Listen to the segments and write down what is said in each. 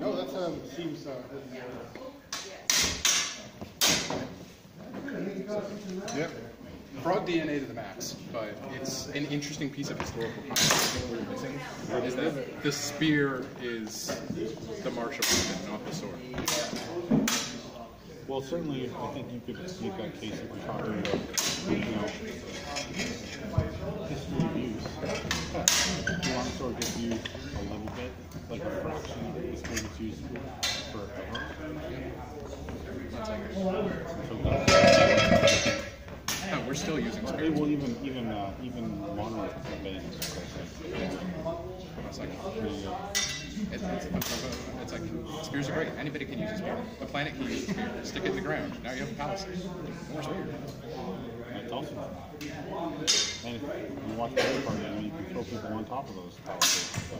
No, that um, seems. Uh, yep. Frog DNA to the max, but it's an interesting piece of historical context that we're missing. Is that the spear is the martial weapon, not the sword. Well, certainly, I think you could make that case if we're talking about, you know, history of use. The longsword gets used a little bit, like a fraction of the history is used for So that's, No, we're still using Hey, spears. well, even even uh, even are based. It's like, it's, it's, it's like spears are great. Anybody can use a spear. The planet can use a spear. Stick it in the ground. Now you have a palisade. More spear. That's awesome. And if you watch the other part, I mean, you can throw people on top of those palisades. So.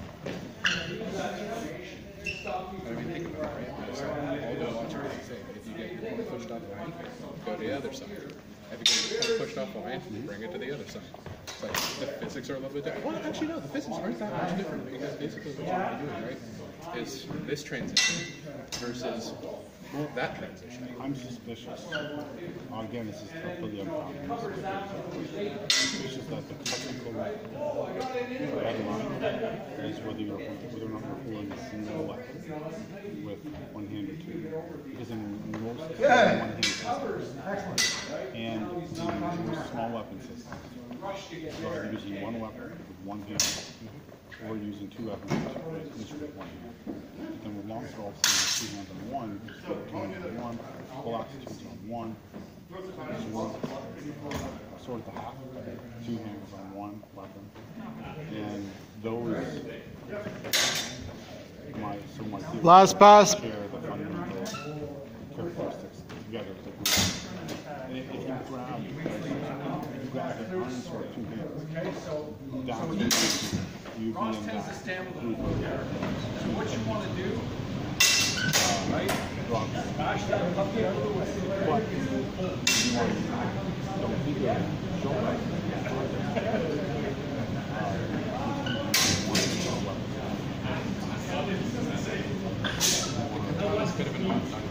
I mean, think about it, right? It's like, all the launcher is. If you get your point pushed off line, go to the other side. If you get your point pushed off line, bring it to the other side. It's like the physics are a little bit different. Well, actually, no, the physics aren't that much different because basically what you're doing, right, is this transition versus that transition. I'm suspicious. Uh, again, this is completely uncommon. Suspicious that the technical red line is whether you're whether or not you're holding a single weapon with one hand or two. Because in most one hand systems and in most small weapon systems, you're either using one weapon with one hand or using two weapons with each with one hand. But then with long swords, two hands on one, two hands on one, full altitudes on one, sword, sword at the half, two hands on one weapon, and those. My so my Last pass. share the fundamental characteristics together. to agree. And you grab, if you grab the iron sword two hands, that's what you you be in that. group of What you want to do, rocks. bash that puppy out to don't think of show It's a bit of an odd time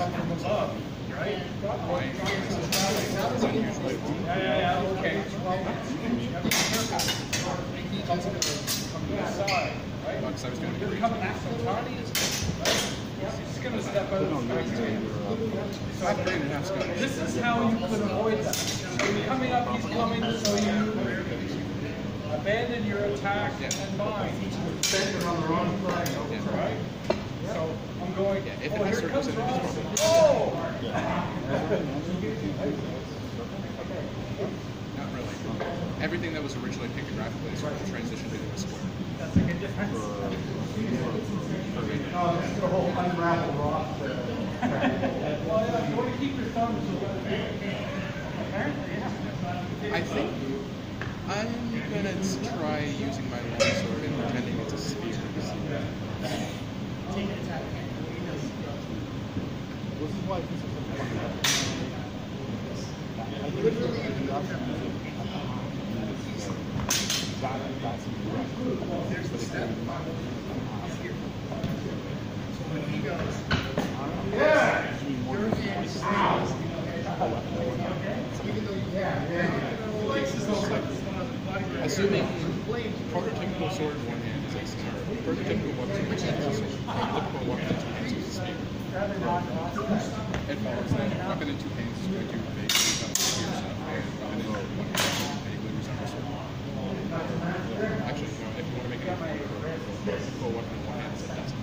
that's also Well, I of our swords custom made. They will also get right? It's unusually long. Yeah, yeah, yeah, okay. Side, right? Because I was doing a great Coming at some tardy, is He's gonna step out the way. Five grand and a half scotch. This is how you could avoid that. So you're coming up, he's coming, so you abandon your attack and bind. Right? So I'm going, Yeah, if it oh, has here circles comes in it, it's Ross. Oh! Not really. Everything that was originally pictographically sort of transitioned into a square. That's like a difference. Well, yeah, you wanna keep your thumbs Apparently, yeah. I think I'm gonna try using my longsword and pretending it's a spear. This is why this is important. I think if you if you actually use it, that, that's Assuming prototypical sword in one hand is a weapon in one hand is a sword. Prototypical weapon in two hands is weapon in two hands is going to hand is going to vaguely resemble a sword. Actually, no, if you want to make it a prototypical weapon in one hand is a desk.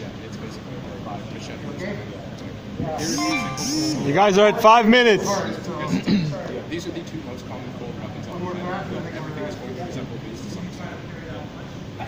Yeah, it's basically a machete or something. It's like, here's You guys are at five minutes. These are the two most common cold weapons on the planet. Everything is going to resemble these to some extent. Uh,